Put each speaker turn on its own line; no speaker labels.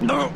No!